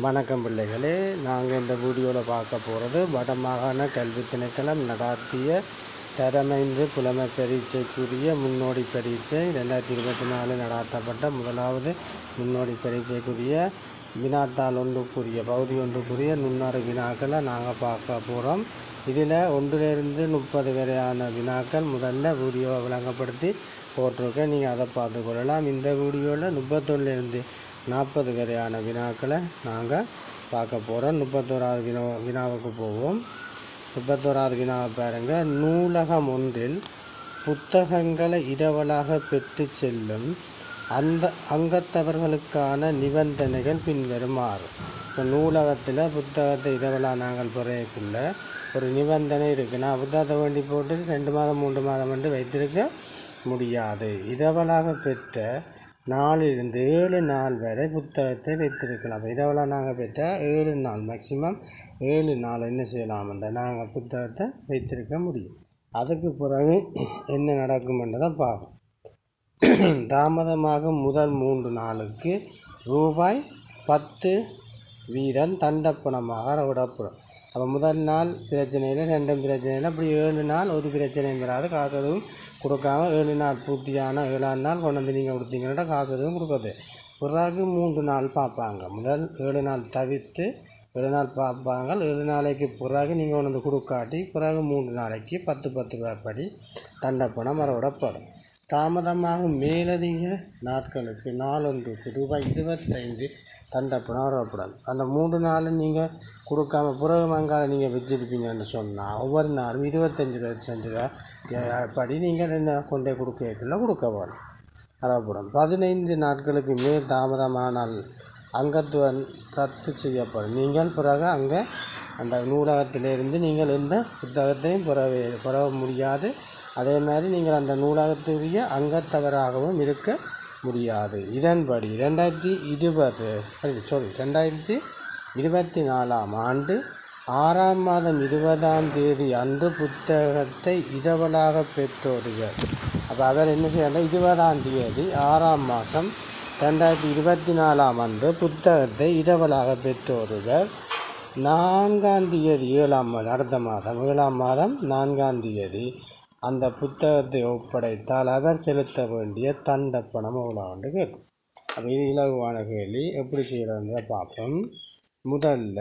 வணக்கம் பிள்ளைகளே. நாங்கள் இந்த வீடியோவில் பார்க்க போகிறது வடமாகாண கல்வி திணைக்களம் நடாத்திய தரமைந்து புலமை பரீட்சைக்குரிய முன்னோடி பரீட்சை ரெண்டாயிரத்தி இருபத்தி நாலு நடாத்தப்பட்ட முதலாவது முன்னோடி பரீட்சைக்குரிய வினாத்தாள் ஒன்றுக்குரிய பகுதி ஒன்றுக்குரிய நுண்ணறு வினாக்களை நாங்கள் பார்க்க போகிறோம் இதில் ஒன்றிலிருந்து முப்பது வரையான வினாக்கள் முதல்ல வீடியோவை விளங்கப்படுத்தி போட்டிருக்கேன். நீங்கள் அதை பார்த்துக்கொள்ளலாம் இந்த வீடியோவில் முப்பத்தொன்னிலிருந்து நாற்பது வரையான வினாக்களை நாங்கள் பார்க்க போகிறோம் முப்பத்தோராவது வினா வினாவுக்கு போவோம். முப்பத்தோராவது வினாவை பாருங்கள் நூலகம் ஒன்றில் புத்தகங்களை இரவலாக பெற்று செல்லும் அந்த அங்கத்தவர்களுக்கான நிபந்தனைகள் பின்வருமாறு. இப்போ நூலகத்தில் புத்தகத்தை இரவலாக நாங்கள் பெறக்குள்ள ஒரு நிபந்தனை இருக்குது நான் புத்தகத்தை வேண்டி போட்டு ரெண்டு மாதம் மூன்று மாதம் வந்து வைத்திருக்க முடியாது. இரவலாக பெற்ற நாலுலேருந்து ஏழு நாள் வரை புத்தகத்தை வைத்திருக்கலாம். இரவலாக நாங்கள் பெற்றால் ஏழு நாள் மேக்சிமம் ஏழு நாள் என்ன செய்யலாம் அந்த நாங்கள் புத்தகத்தை வைத்திருக்க முடியும். அதுக்கு பிறகு என்ன நடக்கும்ன்றதை பார்ப்போம். தாமதமாக முதல் மூன்று நாளுக்கு ரூபாய் பத்து வீதம் தண்டப்பணமாக விடப்படும். அப்போ முதல் நாள் பிரச்சனையில் ரெண்டும் பிரச்சனையில் அப்படி ஏழு நாள் ஒரு பிரச்சனையும் வராது. காசு எதுவும் கொடுக்காம ஏழு நாள் பூர்த்தியான ஏழாம் நாள் கொண்டு வந்து நீங்கள் கொடுத்தீங்கன்னா காசு எதுவும் கொடுக்காது. பிறகு மூன்று நாள் பார்ப்பாங்க. முதல் ஏழு நாள் தவிர்த்து ஏழு நாள் பார்ப்பாங்க. ஏழு நாளைக்கு பிறகு நீங்கள் ஒன்று வந்து கொடுக்காட்டி பிறகு மூன்று நாளைக்கு பத்து பத்து ரூபாய்ப்படி தண்டப்பணம் வரவிடப்படும் தாமதமாகும் மேலதிக நாட்களுக்கு நாளொன்றுக்கு ரூபாய் இருபத்தைந்து தண்டப்படம் வரப்படும் அந்த மூன்று நாளும் நீங்கள் கொடுக்காம புறகு மங்கால நீங்கள் வச்சிருப்பீங்கன்னு சொன்னால் ஒவ்வொரு நாளும் இருபத்தஞ்சி இருபத்தஞ்சு ரூபா படி நீங்கள் என்ன கொண்டே கொடுக்கல கொடுக்க போகணும் வரப்படும் பதினைந்து நாட்களுக்கு மேல் தாமதமானால் அங்கத்துவம் ரத்து செய்யப்படும். நீங்கள் பிறகு அங்கே அந்த நூலகத்திலிருந்து நீங்கள் எந்த புத்தகத்தையும் பெற புறவ முடியாது. அதே மாதிரி நீங்கள் அந்த நூலகத்துடைய அங்கத்தவராகவும் இருக்க முடியாது. இதன்படி ரெண்டாயிரத்தி இருபது சாரி ரெண்டாயிரத்தி இருபத்தி நாலாம் ஆண்டு ஆறாம் மாதம் இருபதாம் தேதி அன்று புத்தகத்தை இரவலாக பெற்றோர்கள் அப்போ அவர் என்ன செய்யணும் இருபதாம் தேதி ஆறாம் மாதம் ரெண்டாயிரத்தி இருபத்தி நாலாம் ஆண்டு புத்தகத்தை இரவலாக பெற்றோர்கள் நான்காம் தேதி ஏழாம் மாதம் அடுத்த மாதம் ஏழாம் மாதம் நான்காம் தேதி அந்த புத்தகத்தை ஒப்படைத்தால் அதர் செலுத்த வேண்டிய தண்ட பணம் எவ்வளோண்டு கேட்கும். அப்போ இது இலகுவான கேள்வி. எப்படி செய்கிறத பார்ப்போம். முதல்ல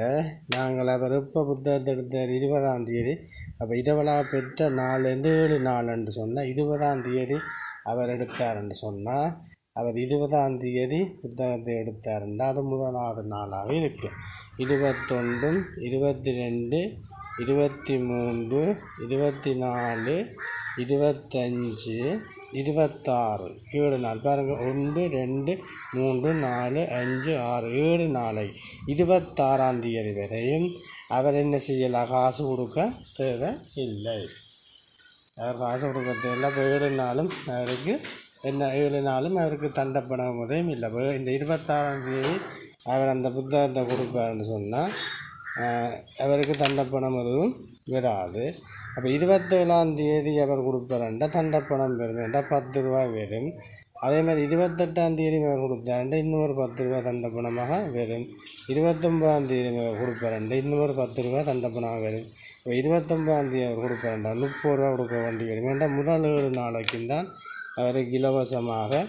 நாங்கள் அவர் இப்போ புத்தகத்தை எடுத்தார் இருபதாம் தேதி. அப்போ இருபதாக பெற்ற நாலுலேருந்து ஏழு நாலுன்னு சொன்னால் இருபதாம் தேதி அவர் எடுத்தார்ன்னு சொன்னால் அவர் இருபதாம் தேதி புத்தகத்தை எடுத்தாருன்னா அது முதலாவது நாளாக இருக்குது இருபத்தொன்று இருபத்தி ரெண்டு இருபத்தி மூன்று இருபத்தி நாலு இருபத்தஞ்சு இருபத்தாறு. ஏழு நாள். பாருங்கள் ஒன்று ரெண்டு மூன்று நாலு அஞ்சு ஆறு ஏழு நாளை இருபத்தாறாம் தேதி வரையும் அவர் என்ன செய்யலாம் காசு கொடுக்க தேவை இல்லை அவர் காசு கொடுக்க தேவையில்லை. ஏழு நாளும் அவருக்கு என்ன ஏழு நாளும் அவருக்கு தண்டப்பட முறையும் இல்லை. இப்போ இந்த இருபத்தாறாம் தேதி அவர் அந்த புத்தகத்தை கொடுப்பாருன்னு சொன்னால் அவருக்கு தண்டப்பணம் எதுவும் வராது அப்போ இருபத்தேழாம் தேதி அவர் கொடுப்பாருண்டா தண்டப்பணம் வருதுண்டா பத்து ரூபா வரும் அதே மாதிரி இருபத்தெட்டாம் தேதி அவர் கொடுத்தாருண்டா இன்னொரு பத்து ரூபா தண்டப்பணமாக வரும் இருபத்தொம்பதாம் தேதி அவர் கொடுப்பாருண்டா இன்னொரு பத்து ரூபா தண்டப்பணமாக வரும் இப்போ இருபத்தொம்பதாம் தேதி அவர் கொடுப்பாருண்டா முப்பது ரூபா கொடுக்க வேண்டி வரும் ஏன்டா முதல் ஏழு நாளைக்கும் தான் அவருக்கு இலவசமாக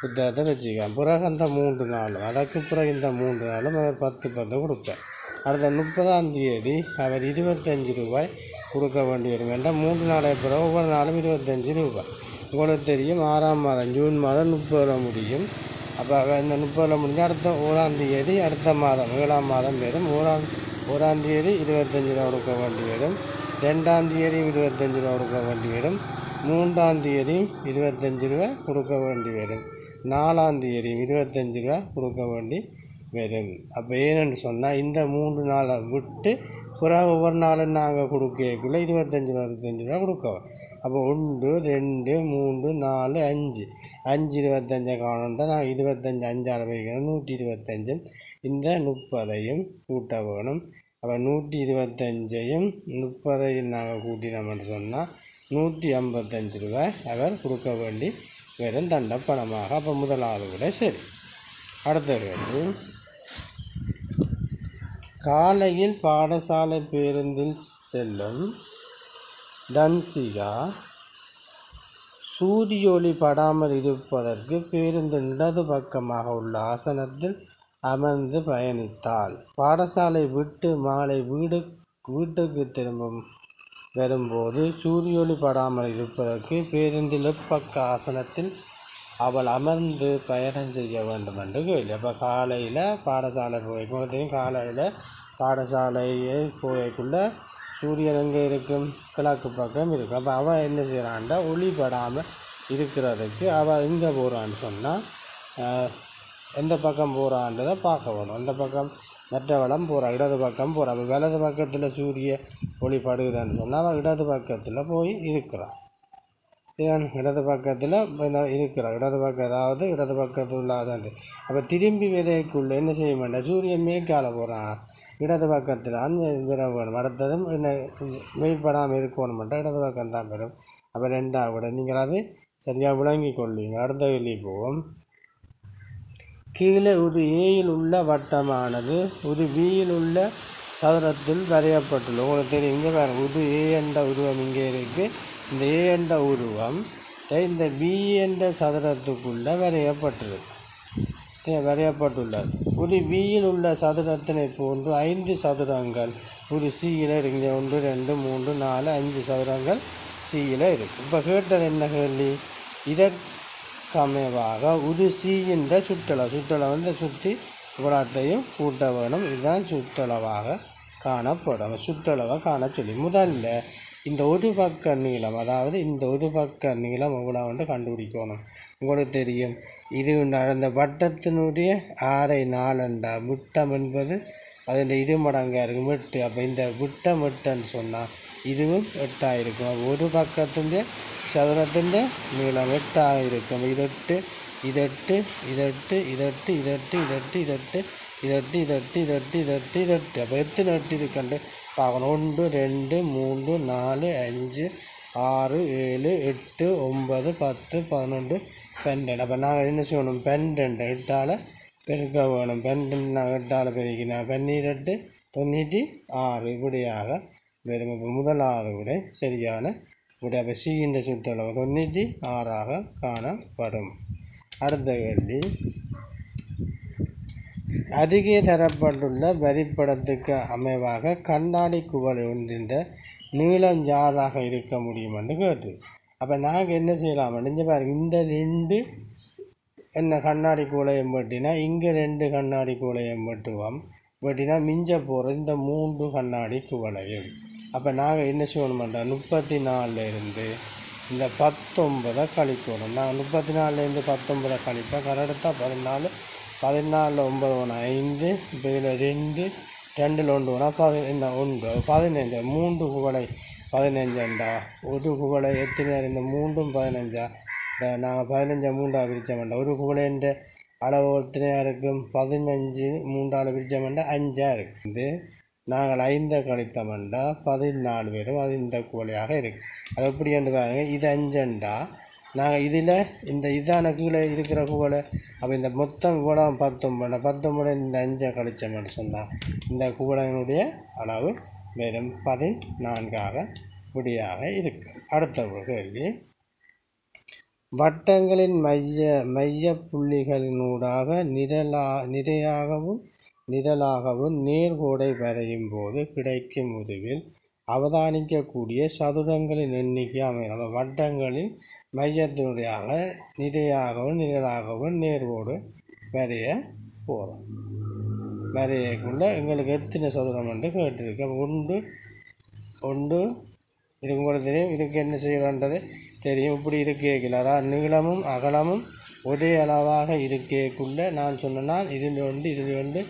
புத்தகத்தை வச்சுக்கலாம் பிறகு அந்த மூன்று நாளும் அதற்கு பிறகு இந்த மூன்று நாளும் அவர் பத்து பத்து கொடுப்பேன் அடுத்த முப்பதாம் தேதி அவர் இருபத்தஞ்சி ரூபாய் கொடுக்க வேண்டி வரும் என்றால் மூன்று நாளை பிறகு ஒவ்வொரு நாளும் இருபத்தஞ்சி ரூபாய். உங்களுக்கு தெரியும் ஆறாம் மாதம் ஜூன் மாதம் முப்பது முடியும். அப்போ இந்த முப்பது முடிஞ்ச முடிஞ்சு அடுத்த ஓராம் தேதி அடுத்த மாதம் ஏழாம் மாதம் வரும். ஓராம் ஓராம் தேதி இருபத்தஞ்சி ரூபா கொடுக்க வேண்டி வரும். ரெண்டாம் தேதி இருபத்தஞ்சி ரூபா கொடுக்க வேண்டி வரும். மூன்றாம் தேதியும் இருபத்தஞ்சி ரூபா கொடுக்க வேண்டி வரும். நாலாம் தேதியும் இருபத்தஞ்சி ரூபா கொடுக்க வேண்டி வரும். அப்போ ஏன்னு சொன்னால் இந்த மூன்று நாளை விட்டு பிறகு ஒவ்வொரு நாளும் நாங்கள் கொடுக்கக்குள்ள இருபத்தஞ்சி ரூபா இருபத்தஞ்சி ரூபா கொடுக்கோம். அப்போ ஒன்று ரெண்டு மூன்று நாலு அஞ்சு. அஞ்சு இருபத்தஞ்சை காணுன்ட்டா நான் இருபத்தஞ்சி அஞ்சாறு வைக்கணும் நூற்றி இருபத்தஞ்சு இந்த முப்பதையும் கூட்ட வேணும். அப்போ நூற்றி இருபத்தஞ்சையும் முப்பதையும் நாங்கள் கூட்டினோம்னு சொன்னால் நூற்றி ஐம்பத்தஞ்சு ரூபாய் அவர் கொடுக்க வேண்டி வெறும் தண்ட பணமாக அப்போ முதலாவது கூட சரி. அடுத்தது காலையில் பாடசாலை பேருந்தில் செல்லும் டன்சிகா சூரிய ஒளி படாமல் இருப்பதற்கு பேருந்தின் இடது பக்கமாக உள்ள ஆசனத்தில் அமர்ந்து பயணித்தாள். பாடசாலை விட்டு மாலை வீடு வீட்டுக்கு திரும்பும் வரும்போது சூரிய ஒளி படாமல் இருப்பதற்கு பேருந்தில் பக்க ஆசனத்தில் அவள் அமர்ந்து பயணம் செய்ய வேண்டும் என்று கேள்வி. அப்போ காலையில் பாடசாலை போய் குழந்தையும் காலையில் பாடசாலையை போய்க்குள்ளே சூரியன் எங்கே இருக்கும்? கிழக்கு பக்கம் இருக்கும். அப்போ அவள் என்ன செய்கிறான்டா ஒளி படாமல் இருக்கிறதுக்கு அவள் எங்கே போகிறான்னு சொன்னால் எந்த பக்கம் போகிறான்றதை பார்க்க வேணும். அந்த பக்கம் மற்ற வளம் போகிறா இடது பக்கம் போகிறா அப்போ வலது பக்கத்தில் சூரிய ஒளி படுகுதான்னு சொன்னால் அவள் இடது பக்கத்தில் போய் இருக்கிறான். இதன் இடது பக்கத்தில் இருக்கிறான். இடது பக்கம் அதாவது இடது பக்கத்தில் உள்ளாதான் அப்போ திரும்பி விதைக்குள்ள என்ன செய்ய மாட்டேன் சூரியன் மேற்கால போகிறான் இடது பக்கத்தில் அந்த பெற வேணும் அடுத்ததும் என்ன மெய்ப்படாமல் இருக்கணும் மட்டும் இடது பக்கம் தான் பெறும். அப்போ ரெண்டாவது நீங்கள் அது சரியாக விளங்கி கொள்வீங்க. அடுத்த வெளியே போவோம். கீழே ஒரு ஏயில் உள்ள வட்டமானது ஒரு பியில் உள்ள சதுரத்தில் வரையப்பட்டுள்ளது. உங்களுக்கு தெரியும் இங்கே பாருங்க ஒரு ஏ என்ற உருவம் இங்கே இருக்குது இந்த ஏ என்ற உருவம் இந்த பி என்ற சதுரத்துக்குள்ளே வரையப்பட்டிருக்கு வரையப்பட்டுள்ளது. ஒரு பியில் உள்ள சதுரத்தினை போன்று ஐந்து சதுரங்கள் ஒரு சியில் இருக்கு ஒன்று ரெண்டு மூன்று நாலு அஞ்சு சதுரங்கள் சியில் இருக்குது இப்போ கேட்டது என்ன கேள்வி? இதற்கு ஒரு சின்ற சுற்றளவு சுற்றளவு வந்து சுற்றி இவ்வளத்தையும் கூட்ட வேணும் இதுதான் சுற்றளவாக காணப்படும். சுற்றளவை காண சொல்லி முதல்ல இந்த ஒரு பக்க நீளம் அதாவது இந்த ஒரு பக்க நீளம் எவ்வளோ வந்து கண்டுபிடிக்கணும். உங்களுக்கு தெரியும் இது நடந்த வட்டத்தினுடைய ஆறை நாலண்டா? விட்டம் என்பது அதில் இரு மடங்காக இருக்கும். எட்டு அப்போ இந்த விட்டம் எட்டுன்னு சொன்னால் இதுவும் எட்டாக இருக்கும். ஒரு பக்கத்துலேயே ചതുരത്തിൻ്റെ നീളം എട്ടായിരിക്കും ഇതെട്ട് ഇതെട്ട് ഇതെട്ട് ഇതെട്ട് ഇതെട്ട് ഇതെട്ട് ഇതെട്ട് ഇതെട്ട് ഇതെട്ട് ഇതെട്ട് ഇതെട്ട് ഇതെട്ട് അപ്പോൾ എട്ടിനെട്ട് ഇരിക്കണ്ട് പാകണം ഒന്ന് രണ്ട് മൂന്ന് നാല് അഞ്ച് ஆறு ஏழு எட்டு ஒம்பது பத்து பதினொன்று பன்னெண்டு அப்போ நாங்கள் என்ன செய்யணும் பன்னெண்டு எட்டால் பெருக்க வேணும் பன்னெண்டு நாங்கள் எட்டால் பெருக்கினோம் பன்னிரெண்டு தொண்ணூற்றி ஆறு இப்படியாக வரும் இப்போ முதலாவது விட சரியான விடை அப்போ சீன்ற சுற்றளவு தொண்ணூற்றி ஆறாக காணப்படும். அடுத்த கேள்வி. அருகே தரப்பட்டுள்ள வரிப்படத்துக்கு அமைவாக கண்ணாடி குவளை ஒன்றின்ற நீளம் யாதாக இருக்க முடியும் என்று கேட்டு அப்போ நாங்கள் என்ன செய்யலாம் இங்கே பாருங்க. இந்த ரெண்டு என்ன கண்ணாடி கூலையம் வெட்டினா இங்கே ரெண்டு கண்ணாடி கூலையம் வெட்டுவோம். வெட்டினா மிஞ்ச போகிற இந்த மூன்று கண்ணாடி குவளையும். அப்போ நாங்கள் என்ன செய்யணுமெண்டா முப்பத்தி நாலுலேருந்து இருந்து இந்த பத்தொன்பதை கழிக்கணும். நாங்கள் முப்பத்தி நாலுலேருந்து பத்தொன்பதை கழிப்பேன். கரெக்டாக பதினாலு பதினாலில் ஒம்பது ஒன்று ஐந்து இப்போ இதில் ரெண்டு ரெண்டில் ஒன்று ஒன்றா பதி ஒன்று பதினஞ்சு மூன்று குவளை பதினஞ்சுண்டா. ஒரு குவளை எத்தனை இந்த மூன்றும் பதினஞ்சா? நாங்கள் பதினஞ்சா மூன்றாக பிரித்த ஒரு குவளைன்ற அளவு எத்தனையாக இருக்கும்? பதினஞ்சு மூன்றால் பிரித்த அஞ்சாக இருக்குது நாங்கள் ஐந்தை கழித்தோம்டா பதினாலு பேரும் அது இந்த கோழியாக இருக்குது அது எப்படி என்று பாருங்க இது அஞ்சண்டா. நாங்கள் இதில் இந்த இதான கீழே இருக்கிற குவளை அப்போ இந்த மொத்தம் கூட பத்தொம்பது பத்தொம்பது இந்த அஞ்சை கழிச்சோம்னு சொன்னால் இந்த குவளையினுடைய அளவு வெறும் பதினான்காக முடியாக இருக்கு. அடுத்த கேள்வி. வட்டங்களின் மைய மைய புள்ளிகளினூடாக நிரலா நிறையாகவும் நிரலாகவும் நேர்கோடை வரையும் போது கிடைக்கும் உதவில் அவதானிக்கக்கூடிய சதுரங்களின் எண்ணிக்கை அமையும். வட்டங்களின் மையத்தினுடையாக நிறையாகவும் நிரலாகவும் நேர்கோடு வரைய போகிறோம் வரையக்குள்ள எங்களுக்கு எத்தனை சதுரம் என்று கேட்டிருக்கு ஒன்று ஒன்று இது உங்களுக்கு தெரியும். இதுக்கு என்ன செய்யறன்றது தெரியும். இப்படி இருக்கேக்கில் அதாவது நீளமும் அகலமும் ஒரே அளவாக இருக்கேக்குள்ள நான் சொன்னால் இதில் ஒன்று இதில் ஒன்று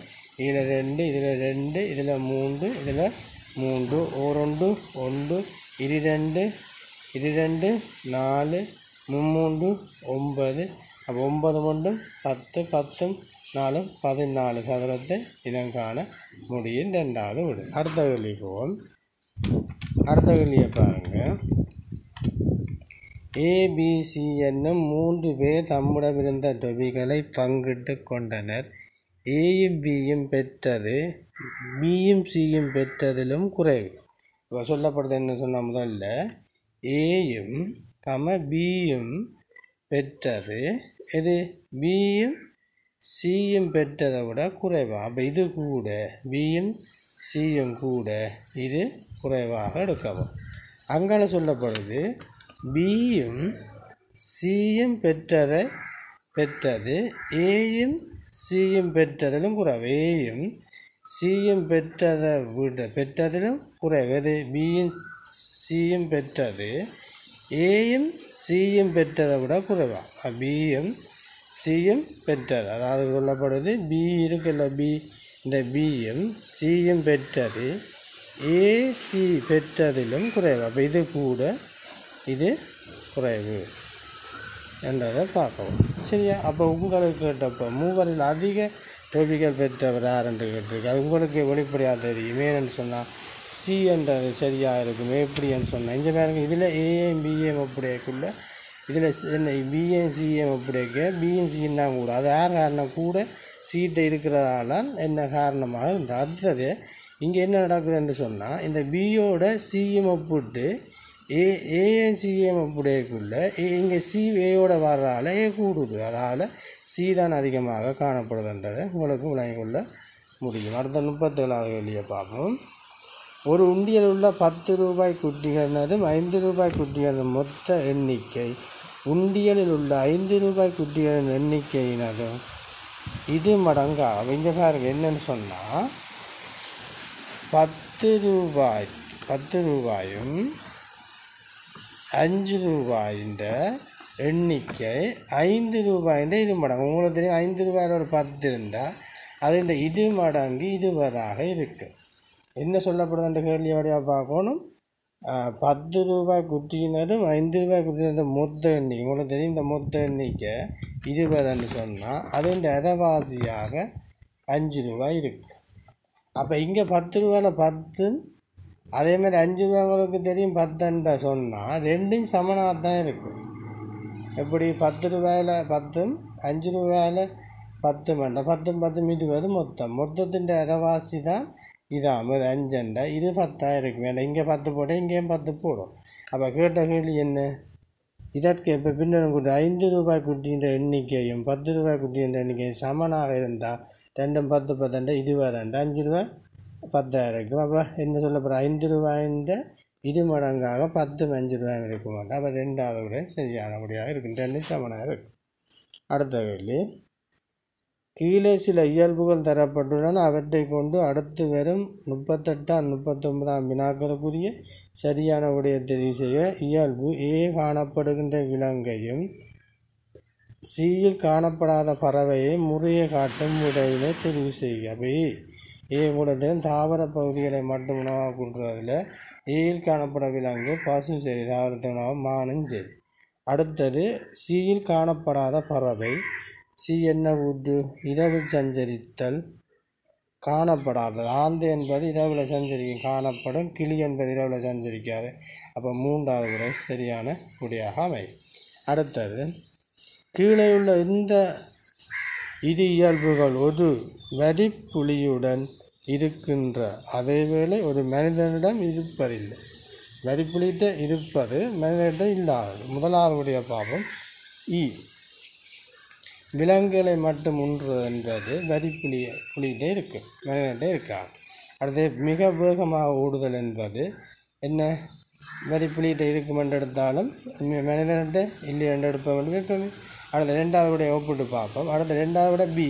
இதில் ரெண்டு இதில் ரெண்டு இதில் மூன்று இதில் மூன்று. ஓரொண்டு ஒன்று இரு ரெண்டு இரு ரெண்டு நாலு மும்மூன்று ஒன்பது. அப்போ ஒன்பது ஒன்றும் பத்து பத்தும் நாலும் பதினாலு சதுரத்தை இனம் காண முடியும். ரெண்டாவது விடு. அடுத்த கேள்வி போவோம். அடுத்த கேள்வியை பாருங்க. ஏபிசி என்னும் மூன்று பேர் தம்முடமிருந்த டொபிகளை பங்கிட்டு கொண்டனர். ஏயும் பியும் பெற்றது பியும் சியும் பெற்றதிலும் குறைவு இப்போ சொல்லப்படுது என்ன சொன்ன முதல்ல ஏயும் கம பியும் பெற்றது இது பியும் சியும் பெற்றதை விட குறைவாக அப்போ இது கூட பியும் சியும் கூட இது குறைவாக எடுக்கவும். அங்கால சொல்லப்படுது பியும் சியும் பெற்றதை பெற்றது ஏயும் சீயும் பெற்றதிலும் குறைவு ஏயும் சியும் பெற்றதை விட பெற்றதிலும் குறைவு இது பியும் சியும் பெற்றது ஏயும் சியும் பெற்றதை விட குறைவாக பியும் சியும் பெற்றது. அதாவது சொல்லப்படுவது பி இருக்குல்ல பி இந்த பியும் சியும் பெற்றது ஏசி பெற்றதிலும் குறைவு. அப்போ இது கூட இது குறைவு. என்றதை பார்க்கவும். சரியா? அப்போ உங்களுக்கு கேட்டப்போ மூவரில் அதிக டோபிகள் பெற்றவர் யார் என்று கேட்டிருக்கு அது உங்களுக்கு வெளிப்படையாக தெரியும் ஏன்னு சொன்னால் சி என்றது சரியாக இருக்குமே எப்படின்னு சொன்னால் இந்த பாருங்க இதில் ஏஎம் பிஏம் அப்படியேக்குள்ள இதில் என்ன பிஎம் சிஎம் அப்படியே பிஎம் சிஎம் தான் கூட அது யார் காரணம்? கூட சீட்டை இருக்கிறதால என்ன காரணமாக இந்த அடுத்தது இங்கே என்ன நடக்குதுன்னு சொன்னால் இந்த பியோட சிஎம் ஒப்பிட்டு ஏ ஏஎன்சிஎம் அப்படியக்குள்ள இங்கே சி ஏயோட வர்றால ஏ கூடுது. அதால் சி தான் அதிகமாக காணப்படுதுன்றதை உங்களுக்கு விளங்கிக் கொள்ள முடியும். அடுத்த முப்பத்தேழாவது வெளியே பார்ப்போம். ஒரு உண்டியல் உள்ள பத்து ரூபாய் குட்டிகளதும் ஐந்து ரூபாய் குட்டிகளதும் மொத்த எண்ணிக்கை. உண்டியலில் உள்ள ஐந்து ரூபாய் குட்டிகளின் எண்ணிக்கையினதும் இது மடங்கா இங்கே பாருங்க என்னன்னு சொன்னால் பத்து ரூபாய் பத்து ரூபாயும் அஞ்சு ரூபாயின்ற எண்ணிக்கை ஐந்து ரூபாயின்ற இரு மடங்கு. உங்களுக்கு தெரியும் ஐந்து ரூபாயில் ஒரு பத்து இருந்தால் அதில் இரு மடங்கு இருபதாக இருக்குது என்ன சொல்லப்படுதுன்ற கேள்வியோடைய பார்க்கணும்? பத்து ரூபாய் குட்டினதும் ஐந்து ரூபாய் குட்டினதும் மொத்த எண்ணிக்கை. உங்களுக்கு தெரியும் இந்த மொத்த எண்ணிக்கை இருபதுன்னு சொன்னால் அதோட அரைவாசியாக அஞ்சு ரூபாய் இருக்குது அப்போ இங்கே பத்து ரூபாயில் பத்து அதே மாதிரி அஞ்சு ரூபாய்களுக்கு தெரியும் பத்துன்ற சொன்னால் ரெண்டும் சமனாக தான் இருக்கும் எப்படி? பத்து ரூபாயில் பத்தும் அஞ்சு ரூபாயில் பத்து மண்டை பத்தும் பத்தும் இருபது மொத்தம். மொத்தத்தின் அரைவாசி தான் இதாம் இது அஞ்சண்டை இது பத்தாக இருக்கும் வேண்டாம் இங்கே பத்து போட இங்கேயும் பத்து போடும் அப்போ கேட்ட கேள்வி என்ன? இதற்கு இப்போ பின்னரும் கூட்டி ஐந்து ரூபாய் குட்டின்ற எண்ணிக்கையும் பத்து ரூபாய் குட்டின்ற எண்ணிக்கையும் சமனாக இருந்தால் ரெண்டும் பத்து பத்தண்டை இருபது ரெண்டு அஞ்சு ரூபாய் பத்தாயிரம் இருக்கும் அப்போ என்ன சொல்ல போகிற ஐந்து ரூபாயின்ற இரு மடங்காக பத்து அஞ்சு ரூபாய் இருக்க மாட்டோம் அப்போ ரெண்டாவது விட சரியானபடியாக இருக்கும் ரெண்டு சமனாக இருக்கும். அடுத்த கேள்வி. கீழே சில இயல்புகள் தரப்பட்டுள்ளன. அவற்றை கொண்டு அடுத்து வரும் முப்பத்தெட்டாம் முப்பத்தொன்பதாம் வினாக்களுக்குரிய சரியான உடைய தெரிவு செய்ய. இயல்பு ஏ காணப்படுகின்ற விலங்கையும் சியில் காணப்படாத பறவையை முறையை காட்டும் விடையினை தெரிவு செய்யவே அப்போ தாவர பகுதிகளை மட்டும் உணவாக கொடுக்குறதுல ஈயில் காணப்பட விலங்கு பசும் சரி தாவரத்து உணவாக மானும் சரி அடுத்தது சீயில் காணப்படாத பறவை சி என்ன ஊற்று இரவு சஞ்சரித்தல் காணப்படாதது. ஆந்தை என்பது இரவில் சஞ்சரிக்கும் காணப்படும் கிளி என்பது இரவில் சஞ்சரிக்காது. அப்போ மூன்றாவது முறை சரியான குடியாக அமையும். அடுத்தது கீழே உள்ள இந்த இது இயல்புகள் ஒரு வரிப்புலியுடன் இருக்கின்ற. அதேவேளை ஒரு மனிதனிடம் இருப்பதில்லை. வரிப்புலியிட்ட இருப்பது மனிதனிடம் இல்லாதது. முதலாவதுடைய பாவம் இ. விலங்குகளை மட்டும் உண்றது என்பது வரிப்புலி புலிகிட்டே இருக்கு மனிதனிடம் இருக்காது. அடுத்து மிக வேகமாக ஓடுதல் என்பது என்ன? வரிப்புலிகிட்ட இருக்கும் என்று எடுத்தாலும் இல்லை என்று எப்பவுமே அடுத்த ரெண்டாவது விட ஒப்பிட்டு பார்ப்போம். அடுத்த ரெண்டாவது விட பி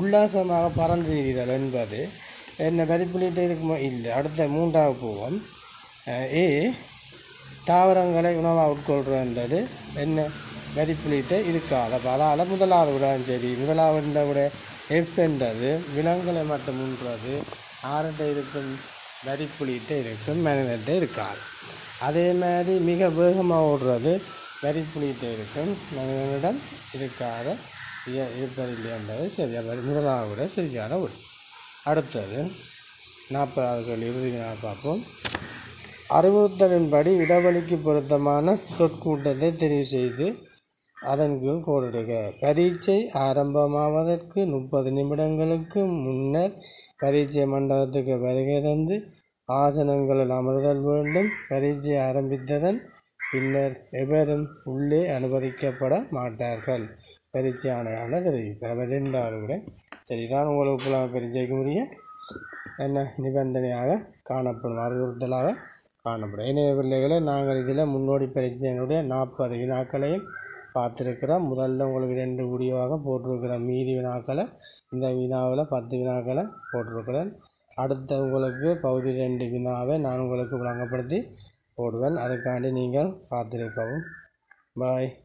உல்லாசமாக பறந்து என்பது என்ன வரி இருக்குமோ இல்லை. அடுத்த மூன்றாவது போவோம் ஏ தாவரங்களை உணவாக உட்கொள்றன்றது என்ன வரிப்புலிட்டு இருக்காது. அப்போ அதால் முதலாவது விட சரி முதலாவது விட எஃப் என்றது விலங்குகளை மட்டும் உண்றது ஆறுகிட்ட இருக்கும் வரிப்புலிகிட்ட இருக்கும் மனிதன்கிட்ட இருக்காது. அதே மாதிரி மிக வேகமாக ஓடுறது வரிப்புலிகிட்ட இருக்கும் மனிதனிடம் இருக்காத இருப்பதில்லை என்பது சரியாக வரி முதலாவது விட சரியான விட அடுத்தது நாற்பதாவது கேள்வி இறுதி நாள் பார்ப்போம் அறிவுறுத்தலின்படி இடைவெளிக்கு பொருத்தமான சொற்கூட்டத்தை தெரிவு செய்து அதன் கீழ் கோடிடுக. பரீட்சை ஆரம்பமாவதற்கு முப்பது நிமிடங்களுக்கு முன்னர் பரீட்சை மண்டபத்துக்கு வருகை தந்து ஆசனங்களில் அமர்தல் வேண்டும். பரீட்சை ஆரம்பித்ததன் பின்னர் எவரும் உள்ளே அனுமதிக்கப்பட மாட்டார்கள். பரீட்சையானையான ஆணையாளர் தெரிவித்தார் ரெண்டாவது கூட சரிதான் உங்களுக்கு புலமை பரீட்சைக்குரிய என்ன நிபந்தனையாக காணப்படும் அறிவுறுத்தலாக காணப்படும். இணைய பிள்ளைகளை நாங்கள் இதில் முன்னோடி பரீட்சையினுடைய நாற்பது வினாக்களையும் பார்த்துருக்கிறோம். முதல்ல உங்களுக்கு ரெண்டு வீடியோவாக போட்டிருக்கிறோம். மீதி வினாக்களை இந்த வினாவில் பத்து வினாக்களை போட்டிருக்கிறேன் அடுத்த உங்களுக்கு பகுதி ரெண்டு வினாவை நான் உங்களுக்கு வழங்கப்படுத்தி போடுவேன் அதுக்காண்டி நீங்கள் காத்திருக்கவும். பாய்.